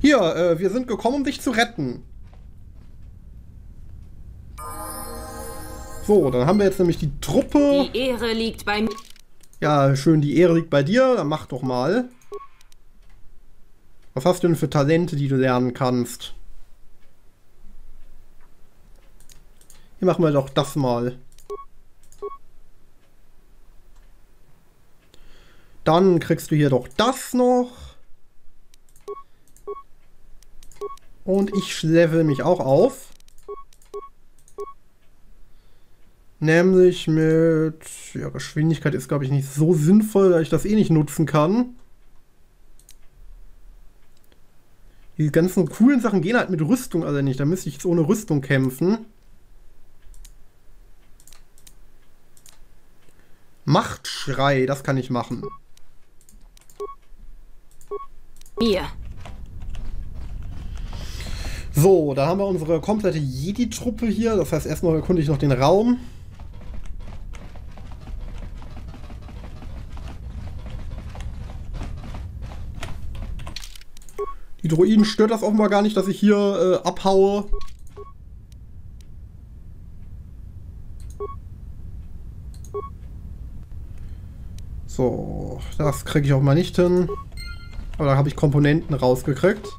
Hier, äh, wir sind gekommen, um dich zu retten. So, dann haben wir jetzt nämlich die Truppe. Die Ehre liegt bei mir. Ja, schön, die Ehre liegt bei dir. Dann mach doch mal. Was hast du denn für Talente, die du lernen kannst? Hier machen wir doch das mal. Dann kriegst du hier doch das noch. Und ich level mich auch auf. Nämlich mit... Ja, Geschwindigkeit ist, glaube ich, nicht so sinnvoll, da ich das eh nicht nutzen kann. Die ganzen coolen Sachen gehen halt mit Rüstung also nicht. Da müsste ich jetzt ohne Rüstung kämpfen. Machtschrei, das kann ich machen. Mir. So, da haben wir unsere komplette Jedi-Truppe hier. Das heißt, erstmal erkunde ich noch den Raum. Die Droiden stört das offenbar gar nicht, dass ich hier äh, abhaue. So, das kriege ich auch mal nicht hin. Aber da habe ich Komponenten rausgekriegt.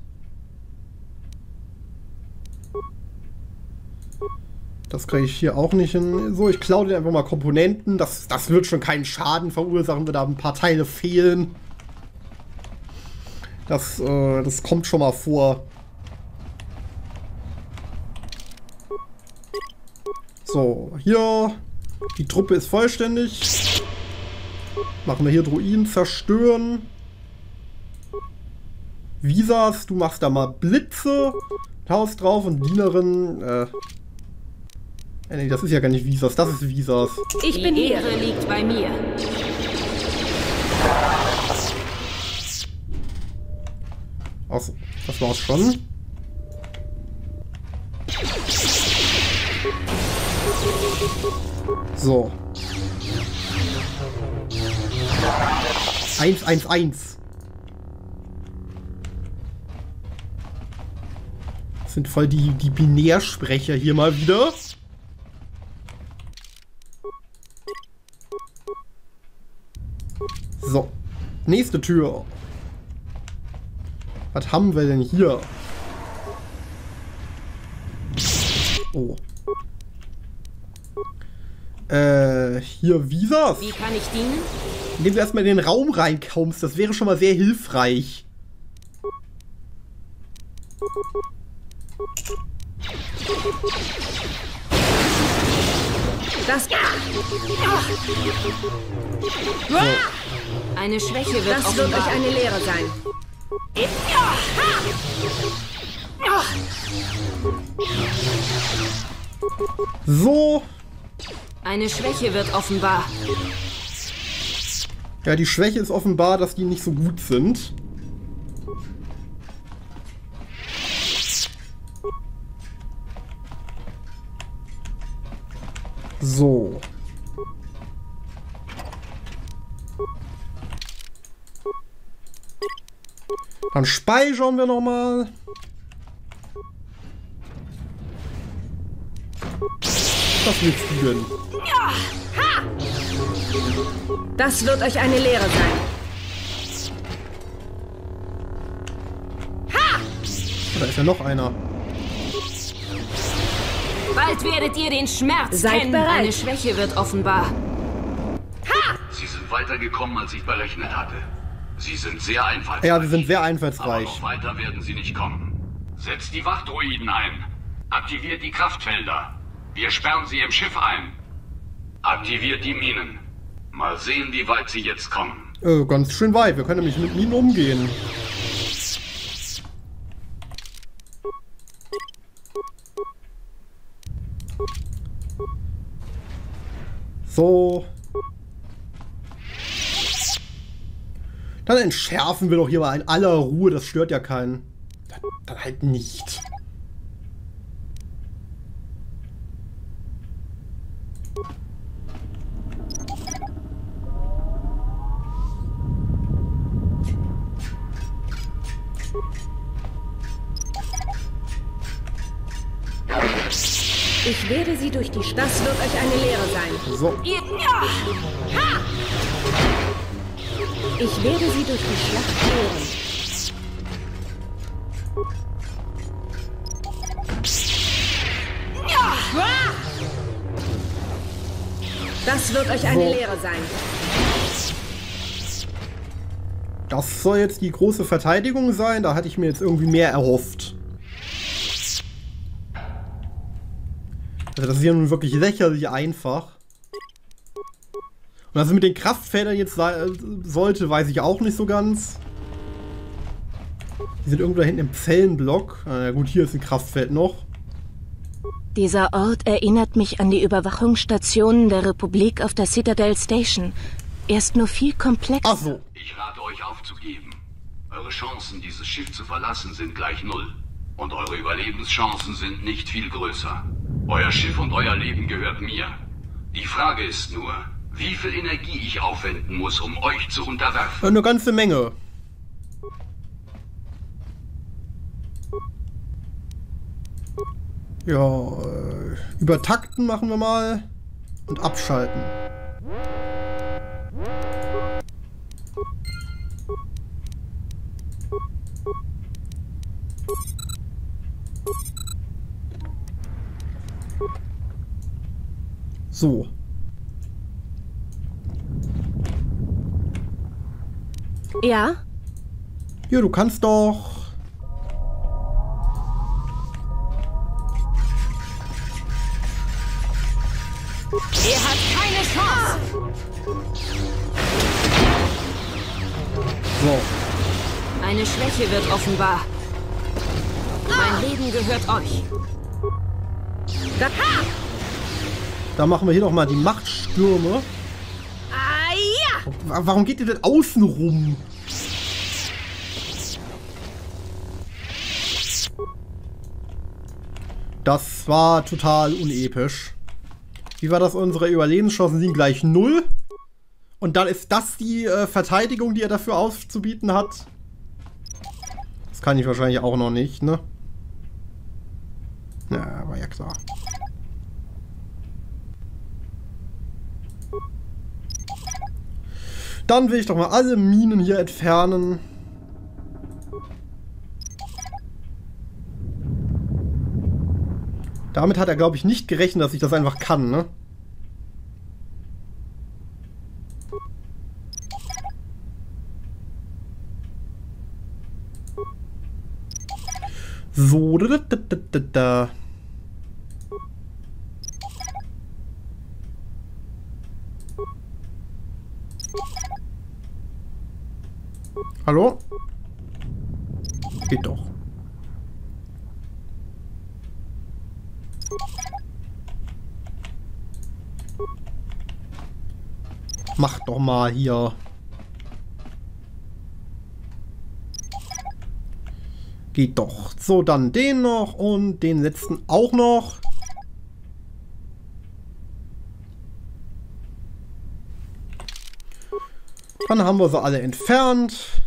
Das kriege ich hier auch nicht hin. So, ich klaue dir einfach mal Komponenten. Das, das wird schon keinen Schaden verursachen, wenn da ein paar Teile fehlen. Das, äh, das kommt schon mal vor. So, hier. Die Truppe ist vollständig. Machen wir hier Druiden zerstören. Visas, du machst da mal Blitze. Haust drauf und Dienerin, äh, äh, nee, das ist ja gar nicht Visas, das ist Visas. Ich bin Die Ehre liegt bei mir. Achso, das war's schon. So. 111. Das sind voll die, die Binärsprecher hier mal wieder. So. Nächste Tür. Was haben wir denn hier? Oh. Äh, hier Visas. Wie kann ich dienen? Indem du erstmal in den Raum reinkommst, das wäre schon mal sehr hilfreich. Das. Ja. So. Eine Schwäche wird Das wird euch eine Lehre sein. So. Eine Schwäche wird offenbar. Ja, die Schwäche ist offenbar, dass die nicht so gut sind. So. Dann speichern wir nochmal. Was willst du denn? Das wird euch eine Lehre sein. Da ist ja noch einer. Bald werdet ihr den Schmerz Seid kennen. bereit. Eine Schwäche wird offenbar. Sie sind weitergekommen, als ich berechnet hatte. Sie sind sehr einfallsreich. Ja, sie sind sehr Aber einfallsreich. noch weiter werden sie nicht kommen. Setzt die Wachdroiden ein. Aktiviert die Kraftfelder. Wir sperren sie im Schiff ein. Aktiviert die Minen. Mal sehen, wie weit sie jetzt kommen. Äh, ganz schön weit. Wir können nämlich mit Minen umgehen. So. Dann entschärfen wir doch hier mal in aller Ruhe, das stört ja keinen. Dann, dann halt nicht. Ich werde sie durch die Stadt, Das wird euch eine Lehre sein. So. Ihr, ja. Ha! Ich werde sie durch die Schlacht lehren. Das wird euch eine So. Lehre sein. Das soll jetzt die große Verteidigung sein. Da hatte ich mir jetzt irgendwie mehr erhofft. Also das ist ja nun wirklich lächerlich einfach. Was es mit den Kraftfeldern jetzt sei- sollte, weiß ich auch nicht so ganz. Die sind irgendwo da hinten im Zellenblock. Ah, ja gut, hier ist ein Kraftfeld noch. Dieser Ort erinnert mich an die Überwachungsstationen der Republik auf der Citadel Station. Er ist nur viel komplexer. Ach so. Ich rate euch aufzugeben. Eure Chancen, dieses Schiff zu verlassen, sind gleich null. Und eure Überlebenschancen sind nicht viel größer. Euer Schiff und euer Leben gehört mir. Die Frage ist nur, wie viel Energie ich aufwenden muss, um euch zu unterwerfen. Eine ganze Menge. Ja, äh, übertakten machen wir mal und abschalten. So. Ja? Ja, du kannst doch. Er hat keine Chance. So. Eine Schwäche wird offenbar. Mein Leben gehört euch. Da, ha! Da machen wir hier noch mal die Machtstürme. Ah, ja! Wa- Warum geht ihr denn außen rum? Das war total unepisch. Wie war das? Unsere Überlebenschancen sind gleich null. Und dann ist das die äh, Verteidigung, die er dafür aufzubieten hat. Das kann ich wahrscheinlich auch noch nicht, ne? Ja, war ja klar. Dann will ich doch mal alle Minen hier entfernen. Damit hat er, glaube ich, nicht gerechnet, dass ich das einfach kann, ne? So, da, da, da, da, da. Hallo? Geht doch. Mach doch mal hier. Geht doch. So, dann den noch und den letzten auch noch. Dann haben wir sie alle entfernt.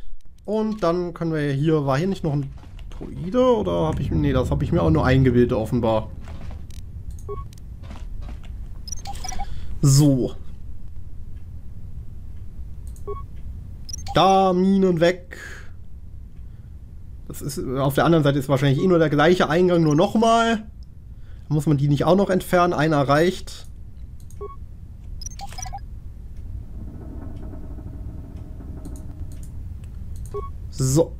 Und dann können wir hier, war hier nicht noch ein Druide oder habe ich, nee, das habe ich mir auch nur eingebildet offenbar. So. Da, Minen weg. Das ist, auf der anderen Seite ist wahrscheinlich eh nur der gleiche Eingang, nur nochmal. Da muss man die nicht auch noch entfernen. Einer reicht. So.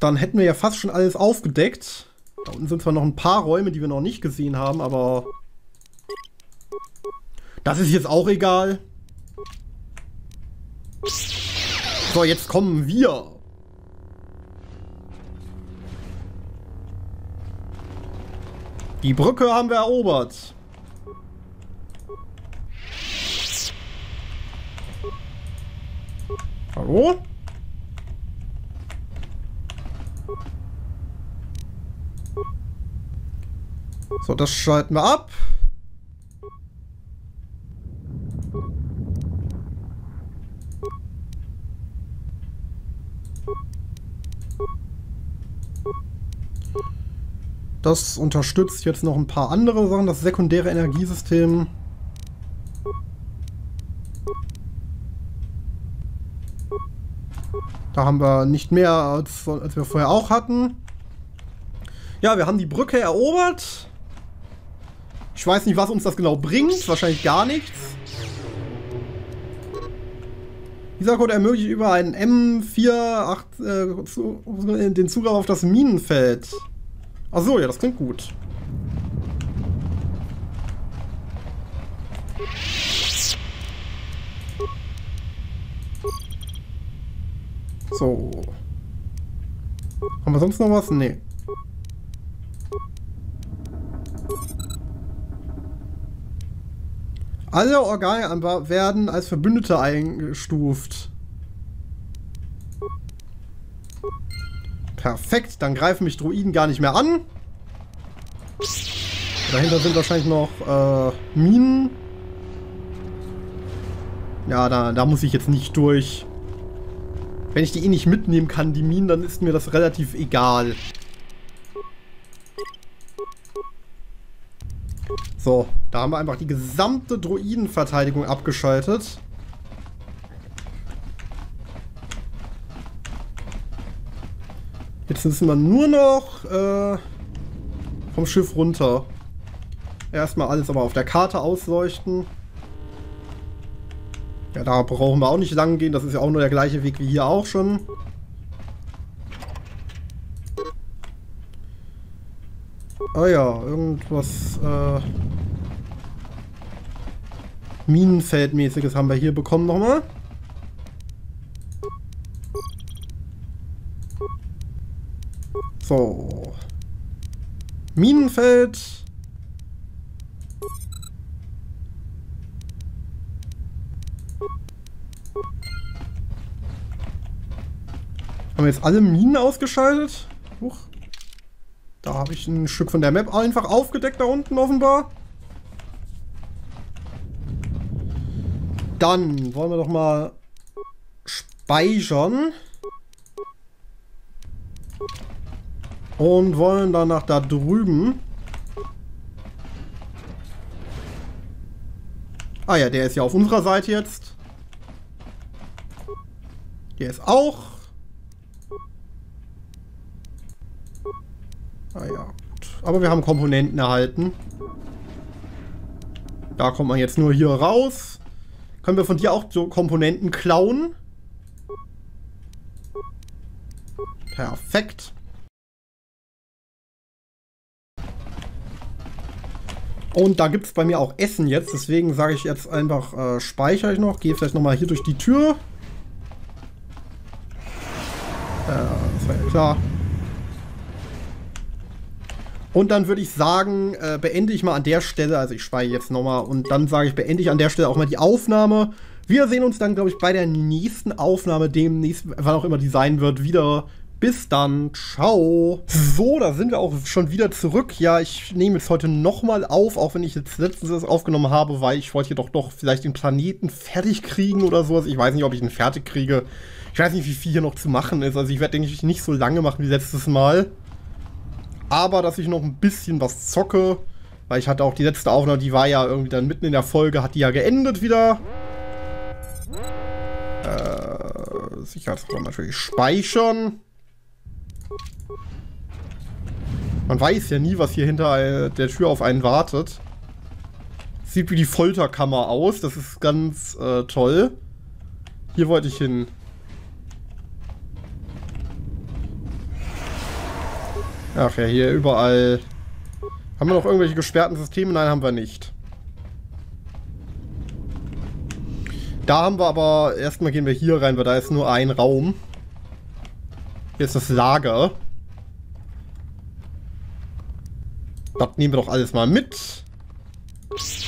Dann hätten wir ja fast schon alles aufgedeckt. Da unten sind zwar noch ein paar Räume, die wir noch nicht gesehen haben, aber das ist jetzt auch egal. So, jetzt kommen wir. Die Brücke haben wir erobert. Hallo? So, das schalten wir ab. Das unterstützt jetzt noch ein paar andere Sachen. Das sekundäre Energiesystem. Da haben wir nicht mehr, als, als wir vorher auch hatten. Ja, wir haben die Brücke erobert. Ich weiß nicht, was uns das genau bringt. Wahrscheinlich gar nichts. Dieser Code ermöglicht über einen M48 äh, den Zugriff auf das Minenfeld. Achso, ja, das klingt gut. So. Haben wir sonst noch was? Nee. Alle Organe werden als Verbündete eingestuft. Perfekt, dann greifen mich Druiden gar nicht mehr an. Dahinter sind wahrscheinlich noch äh, Minen. Ja, da, da muss ich jetzt nicht durch. Wenn ich die eh nicht mitnehmen kann, die Minen, dann ist mir das relativ egal. So, da haben wir einfach die gesamte Droidenverteidigung abgeschaltet. Jetzt müssen wir nur noch äh, vom Schiff runter. Erstmal alles aber auf der Karte ausleuchten. Ja, da brauchen wir auch nicht lang gehen. Das ist ja auch nur der gleiche Weg wie hier auch schon. Ah ja, irgendwas äh, Minenfeldmäßiges haben wir hier bekommen nochmal. So. Minenfeld. Haben wir jetzt alle Minen ausgeschaltet? Huch. Da habe ich ein Stück von der Map einfach aufgedeckt da unten offenbar. Dann wollen wir doch mal speichern. Und wollen dann nach da drüben. Ah ja, der ist ja auf unserer Seite jetzt. Der ist auch Ah ja, gut. Aber wir haben Komponenten erhalten. Da kommt man jetzt nur hier raus. Können wir von dir auch so Komponenten klauen? Perfekt. Und da gibt es bei mir auch Essen jetzt. Deswegen sage ich jetzt einfach, äh, speichere ich noch. Gehe vielleicht nochmal hier durch die Tür. Äh, das war ja klar. Und dann würde ich sagen, äh, beende ich mal an der Stelle, also ich speichere jetzt nochmal und dann sage ich, beende ich an der Stelle auch mal die Aufnahme. Wir sehen uns dann, glaube ich, bei der nächsten Aufnahme, demnächst, wann auch immer die sein wird, wieder. Bis dann, ciao. So, da sind wir auch schon wieder zurück. Ja, ich nehme jetzt heute nochmal auf, auch wenn ich jetzt letztens das aufgenommen habe, weil ich wollte hier doch doch vielleicht den Planeten fertig kriegen oder sowas. Ich weiß nicht, ob ich ihn fertig kriege. Ich weiß nicht, wie viel hier noch zu machen ist. Also ich werde, denke ich, nicht so lange machen wie letztes Mal aber dass ich noch ein bisschen was zocke. Weil ich hatte auch die letzte Aufnahme, die war ja irgendwie dann mitten in der Folge, hat die ja geendet wieder. Äh, Sicherheitsprogramm natürlich speichern. Man weiß ja nie, was hier hinter der Tür auf einen wartet. Sieht wie die Folterkammer aus, das ist ganz äh, toll. Hier wollte ich hin. Ach ja, hier überall. Haben wir noch irgendwelche gesperrten Systeme? Nein, haben wir nicht. Da haben wir aber, erstmal gehen wir hier rein, weil da ist nur ein Raum. Hier ist das Lager. Das nehmen wir doch alles mal mit. Das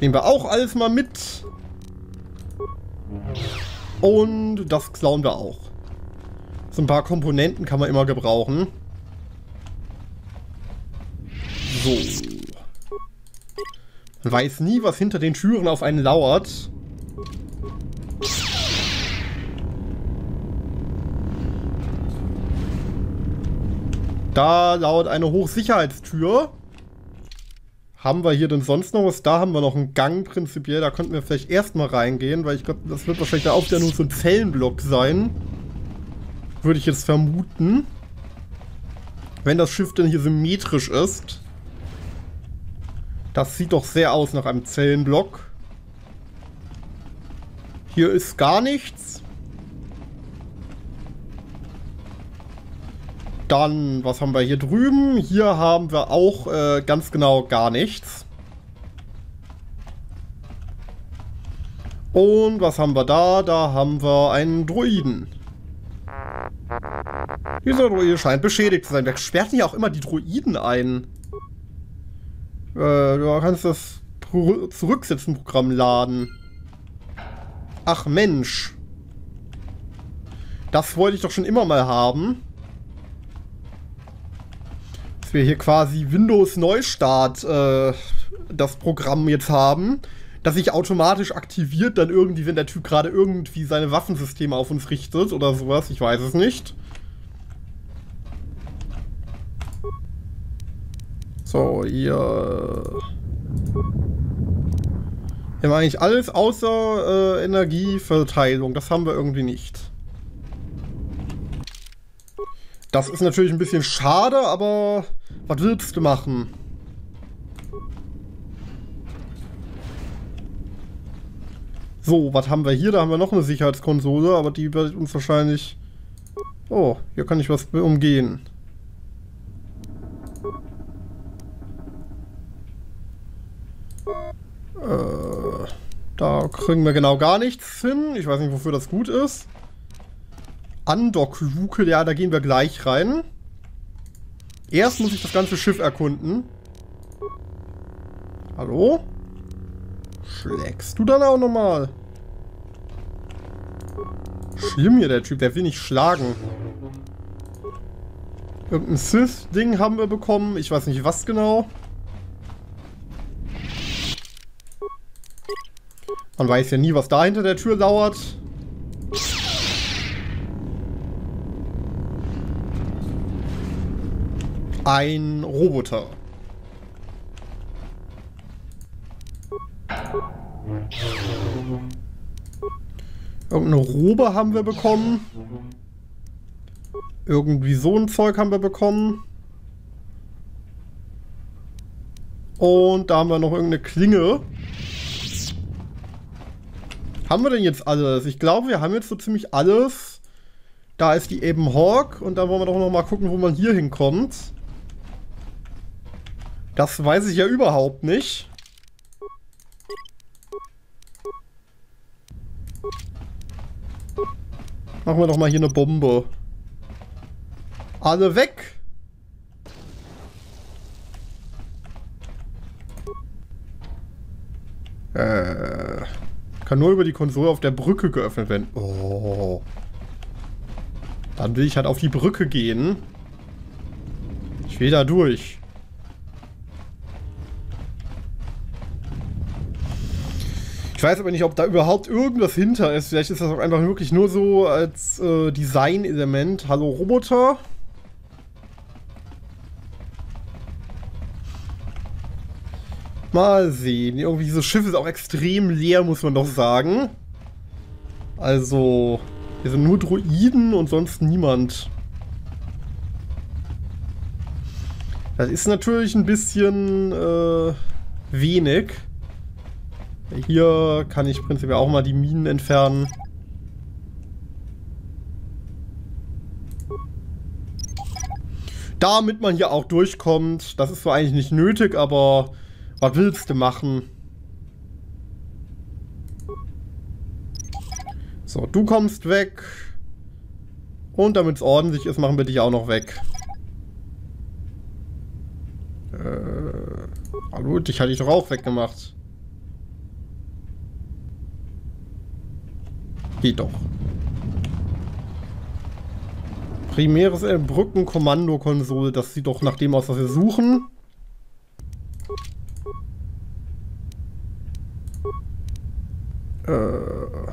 nehmen wir auch alles mal mit. Und das klauen wir auch. So ein paar Komponenten kann man immer gebrauchen. So. Man weiß nie, was hinter den Türen auf einen lauert. Da laut eine Hochsicherheitstür. Haben wir hier denn sonst noch was? Da haben wir noch einen Gang prinzipiell. Da könnten wir vielleicht erstmal reingehen, weil ich glaube, das wird wahrscheinlich auch wieder nur so ein Zellenblock sein. Würde ich jetzt vermuten. Wenn das Schiff denn hier symmetrisch ist. Das sieht doch sehr aus nach einem Zellenblock. Hier ist gar nichts. Dann, was haben wir hier drüben? Hier haben wir auch äh, ganz genau gar nichts. Und was haben wir da? Da haben wir einen Druiden. Dieser Druide scheint beschädigt zu sein. Wer sperrt hier auch immer die Druiden ein? Äh, du kannst das Pro Zurücksetzen-Programm laden. Ach Mensch. Das wollte ich doch schon immer mal haben. Dass wir hier quasi Windows Neustart äh, das Programm jetzt haben. Das sich automatisch aktiviert dann irgendwie, wenn der Typ gerade irgendwie seine Waffensysteme auf uns richtet oder sowas. Ich weiß es nicht. So, hier... Wir haben eigentlich alles außer äh, Energieverteilung. Das haben wir irgendwie nicht. Das ist natürlich ein bisschen schade, aber was willst du machen? So, was haben wir hier? Da haben wir noch eine Sicherheitskonsole, aber die wird uns wahrscheinlich... Oh, hier kann ich was umgehen. Äh, kriegen wir genau gar nichts hin. Ich weiß nicht, wofür das gut ist. Undock-Luke, ja, da gehen wir gleich rein. Erst muss ich das ganze Schiff erkunden. Hallo? Schlägst du dann auch nochmal? Schlimm hier, der Typ, der will nicht schlagen. Irgendein Sith-Ding haben wir bekommen. Ich weiß nicht, was genau. Man weiß ja nie, was da hinter der Tür lauert. Ein Roboter. Irgendeine Robe haben wir bekommen. Irgendwie so ein Zeug haben wir bekommen. Und da haben wir noch irgendeine Klinge. Haben wir denn jetzt alles? Ich glaube, wir haben jetzt so ziemlich alles. Da ist die eben Hawk und dann wollen wir doch noch mal gucken, wo man hier hinkommt. Das weiß ich ja überhaupt nicht. Machen wir doch mal hier eine Bombe. Alle weg! Äh... Kann nur über die Konsole auf der Brücke geöffnet werden. Oh. Dann will ich halt auf die Brücke gehen. Ich will da durch. Ich weiß aber nicht, ob da überhaupt irgendwas hinter ist. Vielleicht ist das auch einfach wirklich nur so als äh, Design-Element. Hallo Roboter. Mal sehen. Irgendwie dieses Schiff ist auch extrem leer, muss man doch sagen. Also, hier sind nur Droiden und sonst niemand. Das ist natürlich ein bisschen äh, wenig. Hier kann ich prinzipiell auch mal die Minen entfernen. Damit man hier auch durchkommt. Das ist zwar eigentlich nicht nötig, aber was willst du machen? So, du kommst weg. Und damit es ordentlich ist, machen wir dich auch noch weg. Äh, hallo, dich hatte ich doch auch weggemacht. Geht doch. Primäres Brückenkommando-Konsole, das sieht doch nach dem aus, was wir suchen. Äh.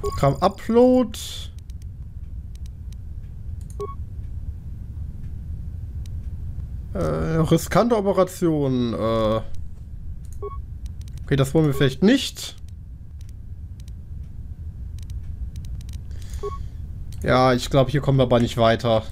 Programm Upload. Äh, riskante Operation. Äh. Okay, das wollen wir vielleicht nicht. Ja, ich glaube, hier kommen wir aber nicht weiter.